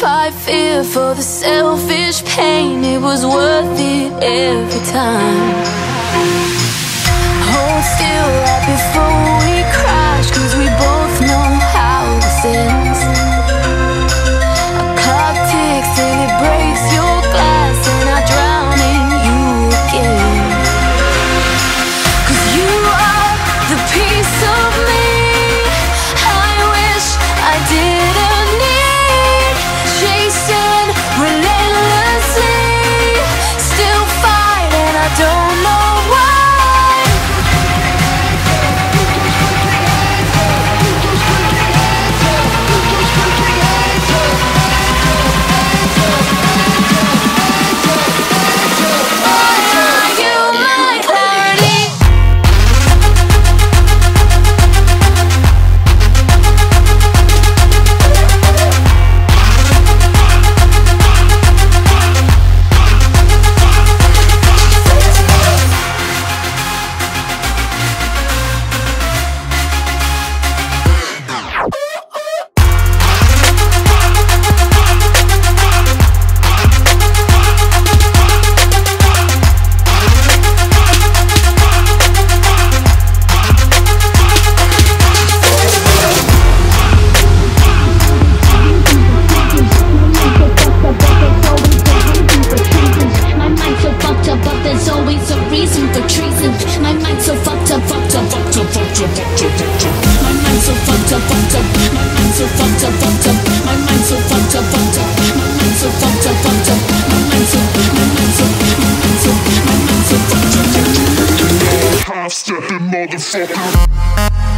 fight fear for the selfish pain It was worth it every time. Hold still right before half stepping motherfucker.